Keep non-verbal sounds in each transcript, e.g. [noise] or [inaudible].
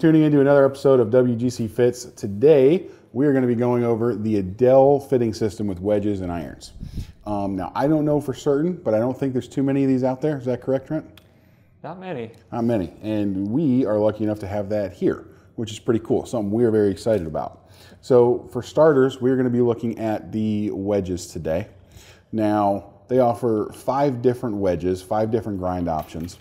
tuning into another episode of WGC Fits. Today, we are going to be going over the Edel fitting system with wedges and irons. Um, now, I don't know for certain, but I don't think there's too many of these out there. Is that correct, Trent? Not many. Not many. And we are lucky enough to have that here, which is pretty cool, something we're very excited about. So, for starters, we're going to be looking at the wedges today. Now, they offer five different wedges, five different grind options,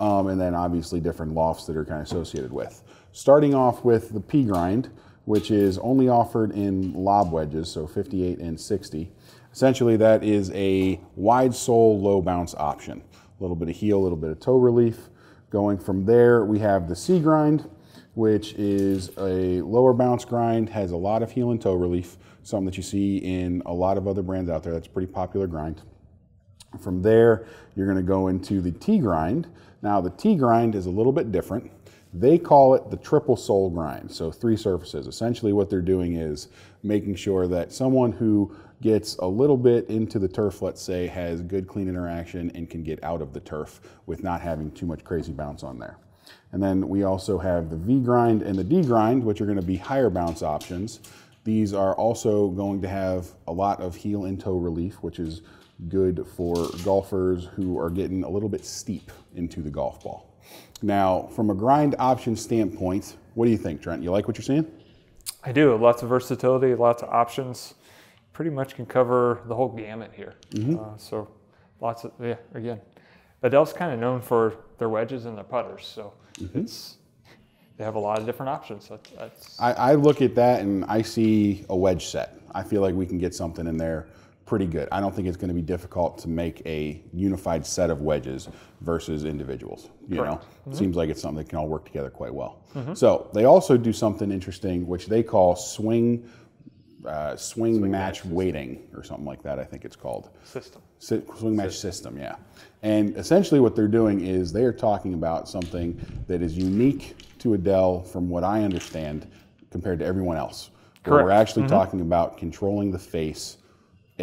um, and then obviously different lofts that are kind of associated with. Starting off with the P grind, which is only offered in lob wedges, so 58 and 60. Essentially, that is a wide sole, low bounce option. A little bit of heel, a little bit of toe relief. Going from there, we have the C grind, which is a lower bounce grind, has a lot of heel and toe relief, something that you see in a lot of other brands out there. That's a pretty popular grind. From there, you're going to go into the T grind. Now, the T grind is a little bit different. They call it the triple sole grind, so three surfaces. Essentially, what they're doing is making sure that someone who gets a little bit into the turf, let's say, has good clean interaction and can get out of the turf with not having too much crazy bounce on there. And then we also have the V grind and the D grind, which are going to be higher bounce options. These are also going to have a lot of heel and toe relief, which is good for golfers who are getting a little bit steep into the golf ball. Now, from a grind option standpoint, what do you think, Trent? You like what you're seeing? I do. Lots of versatility, lots of options. Pretty much can cover the whole gamut here. Mm-hmm. Uh, so lots of, yeah, again. Edel's kind of known for their wedges and their putters. So Mm-hmm. it's, they have a lot of different options. That's, that's I, I look at that and I see a wedge set. I feel like we can get something in there pretty good. I don't think it's going to be difficult to make a unified set of wedges versus individuals. You Correct. know, mm-hmm. seems like it's something that can all work together quite well. Mm-hmm. So they also do something interesting, which they call swing. Uh, swing, match weighting or something like that, I think it's called. system. Si- swing match system, yeah. And essentially, what they're doing is they are talking about something that is unique to Edel, from what I understand, compared to everyone else. Where We're Correct. actually mm-hmm. talking about controlling the face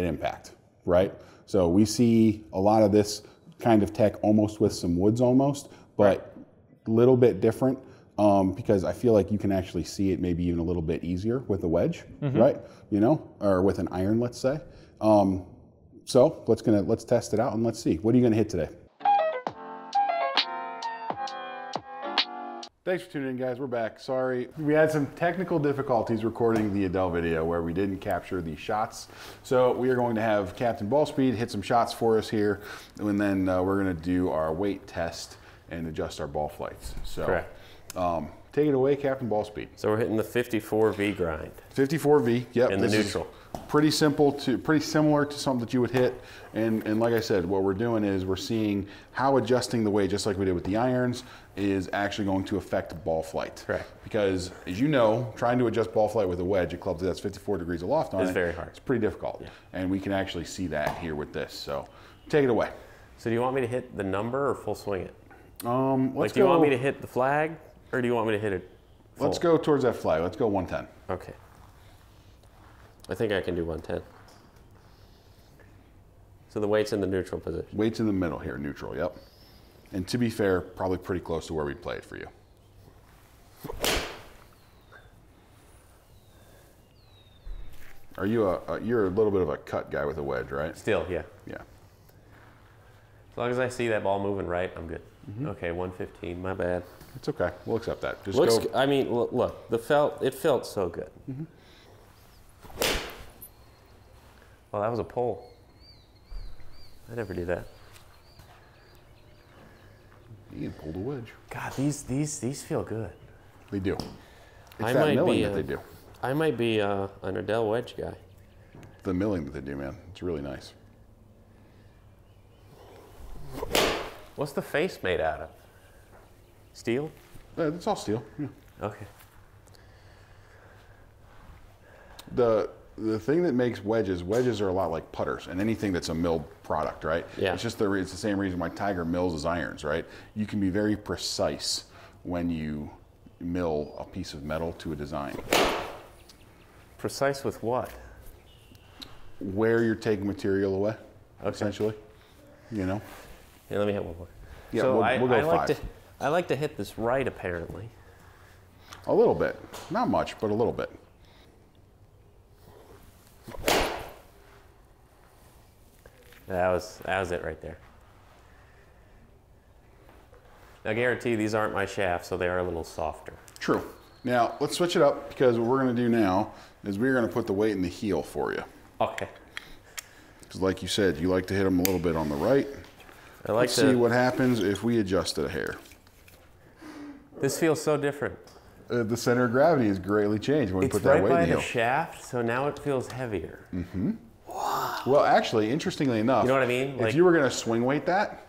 at impact, right? So we see a lot of this kind of tech almost with some woods, almost, but a little bit different. Um, because I feel like you can actually see it maybe even a little bit easier with a wedge, right? You know, or with an iron, let's say. Um, so let's gonna let's test it out and let's see. What are you gonna hit today? Thanks for tuning in, guys. We're back. Sorry, we had some technical difficulties recording the Edel video where we didn't capture the shots. So we are going to have Captain Ballspeed hit some shots for us here, and then uh, we're going to do our weight test and adjust our ball flights. So, Correct. Um, take it away, Captain Ball Speed. So we're hitting the 54V grind. 54V. Yep. In the neutral. Pretty simple to pretty similar to something that you would hit. And and like I said, what we're doing is we're seeing how adjusting the weight, just like we did with the irons, is actually going to affect ball flight. Correct. Because as you know, trying to adjust ball flight with a wedge, a club that's 54 degrees aloft on It's it, very hard. It's pretty difficult. And we can actually see that here with this. So take it away. So do you want me to hit the number or full swing it? Um, let's Like, do you want me to hit the flag or do you want me to hit it? Full? let's go towards that flag. Let's go 110. Okay. I think I can do 110. So the weight's in the neutral position. Weight's in the middle here, neutral. Yep. And to be fair, probably pretty close to where we played for you. Are you a, a you're a little bit of a cut guy with a wedge, right? Still, yeah. Yeah. As long as I see that ball moving right, I'm good. Mm-hmm. Okay, 115. My bad. It's okay. We'll accept that. Just Looks. go. I mean, look, look. The felt. It felt so good. Well, that was a pole. I never do that. You can pull the wedge. God, these these these feel good. They do. It's I that might milling be that a- they do. I might be uh, an Edel wedge guy. The milling that they do, man. It's really nice. What's the face made out of? Steel? Uh, It's all steel. Yeah. Okay. the the thing that makes wedges wedges are a lot like putters and anything that's a milled product right Yeah. it's just the it's the same reason why tiger mills his irons right you can be very precise when you mill a piece of metal to a design Precise with what? where you're taking material away Okay. essentially you know Yeah, let me hit one more. Yeah, so we'll- I, we'll go I like five. to I like to hit this right apparently. A little bit. Not much, but a little bit. That was that was it right there. Now, guarantee these aren't my shafts, so they are a little softer. True. Now, let's switch it up because what we're going to do now is we're going to put the weight in the heel for you. Okay. Because, like you said, you like to hit them a little bit on the right. I like Let's to. see what happens if we adjust it a hair. This feels so different. Uh, the center of gravity is greatly changed when we It's put that right weight by in the the shaft, so now it feels heavier. Mm-hmm. well, actually, interestingly enough, You know what I mean? if you were going to swing weight that,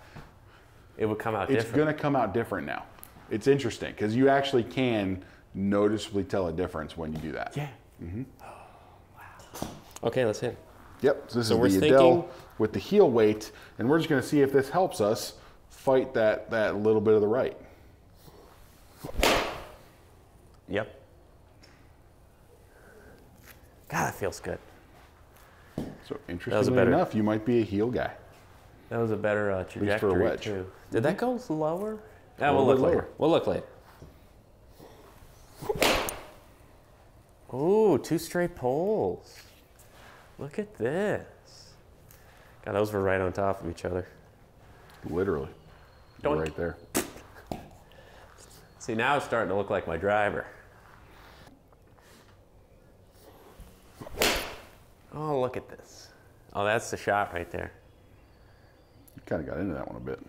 It would come out it's going to come out different now. It's interesting because you actually can noticeably tell a difference when you do that. Yeah. Mm-hmm. wow. Okay, let's hit. Yep. So this So is the Edel thinking- with the heel weight, and we're just going to see if this helps us fight that that little bit of the right. Yep. God, that feels good. So interestingly better- enough, you might be a heel guy. That was a better uh, for a wedge. too. Did that go lower? Yeah, A we'll look bit later. We'll look later. Ooh, two straight poles. Look at this. God, those were right on top of each other. Literally. Doink. right there. See, now it's starting to look like my driver. Oh, look at this. Oh, that's the shot right there. You kind of got into that one a bit.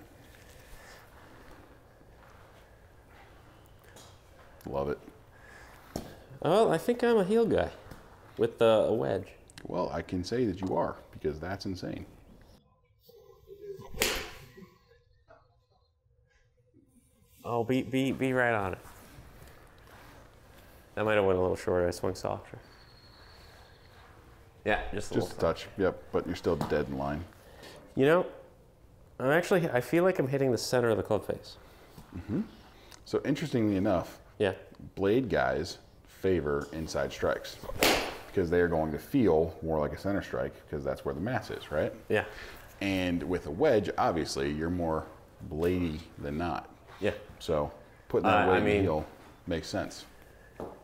Love it. Oh, I think I'm a heel guy with uh, a wedge. Well, I can say that you are because that's insane. Oh, be, be, be right on it. That might have went a little shorter. I swung softer. Yeah, just a Just a little. touch. Yep. But you're still dead in line. You know, I'm actually, I feel like I'm hitting the center of the club face. Mm -hmm. So interestingly enough, Yeah. blade guys favor inside strikes because they are going to feel more like a center strike because that's where the mass is, right? Yeah. And with a wedge, obviously, you're more bladey than not. Yeah. So putting that Uh, weight I in the mean- heel makes sense.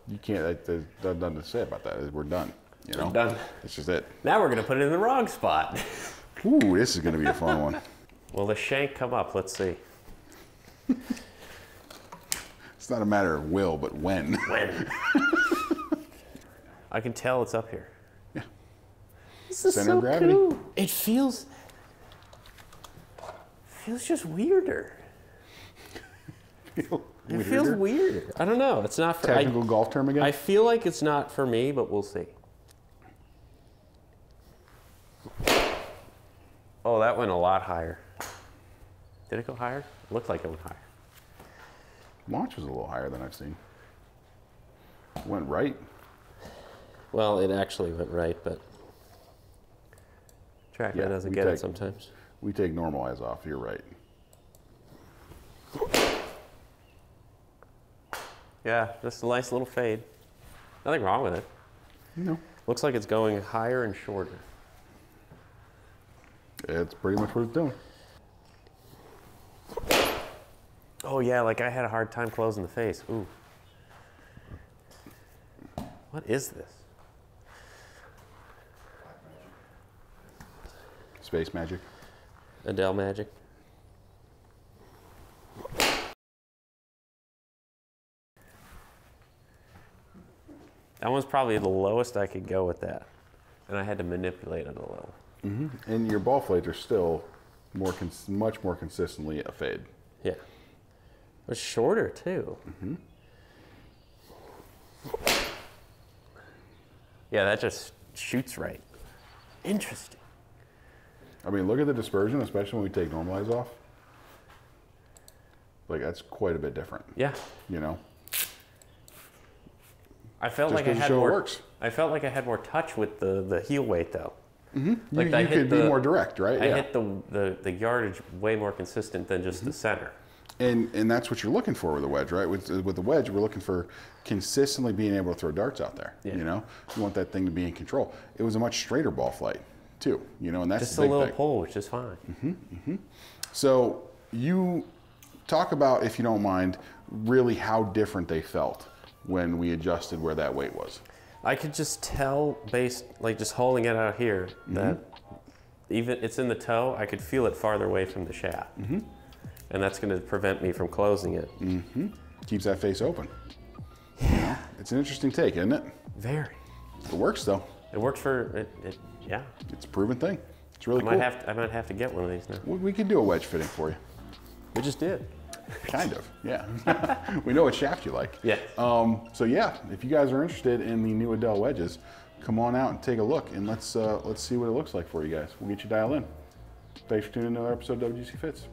You can't. that- There's there's nothing to say about that. We're done. You know, done. That's just it. Now we're going to put it in the wrong spot. [laughs] Ooh, this is going to be a fun one. Will the shank come up? Let's see. It's not a matter of will, but when. When? [laughs] I can tell it's up here. Yeah. This is Center so of gravity. cool. It feels feels just weirder. It feels weird. I don't know. It's not for Technical I, golf term again. I feel like it's not for me, but we'll see. Oh, that went a lot higher. Did it go higher? It looked like it went higher. Launch was a little higher than I've seen. It Went right. Well, it actually went right, but TrackMan Yeah, doesn't get take- it sometimes. We take normalize off. You're right. Yeah, just a nice little fade. Nothing wrong with it. No. Looks like it's going higher and shorter. It's pretty much what it's doing. Oh yeah, like I had a hard time closing the face. Ooh. What is this? Space magic. Edel magic. That one's probably the lowest I could go with that. And I had to manipulate it a little. Mm-hmm. And your ball flights are still more, cons- much more consistently a fade. Yeah. It's shorter too. Mm-hmm. Yeah, that just shoots right. Interesting. I mean, look at the dispersion, especially when we take normalize off. Like that's quite a bit different. Yeah. You know, I felt Just like I had more. works. I felt like I had more touch with the the heel weight though. you, Like, you I hit could be the- more direct, right? I yeah. hit the, the the yardage way more consistent than just Mm-hmm. the center. And and that's what you're looking for with a wedge, right? With with the wedge, we're looking for consistently being able to throw darts out there. Yeah. You know, you want that thing to be in control. It was a much straighter ball flight, too. You know, and that's Just a little thing. pull, which is fine. Mm-hmm. So you talk about, if you don't mind, really how different they felt when we adjusted where that weight was. I could just tell based like just holding it out here mm-hmm. that even it's in the toe. I could feel it farther away from the shaft, mm-hmm. and that's going to prevent me from closing it. Mm-hmm. Keeps that face open. Yeah. It's an interesting take, isn't it? Very. It works though. It works for it. it yeah. It's a proven thing. It's really I cool. have to, I might have to get one of these now. we, we could do a wedge fitting for you. We just did. Kind of, yeah. [laughs] we know what shaft you like. Yeah. Um, so yeah, if you guys are interested in the new Edel wedges, come on out and take a look, and let's uh, let's see what it looks like for you guys. We'll get you dialed in. Thanks for tuning in to another episode of WGC Fits.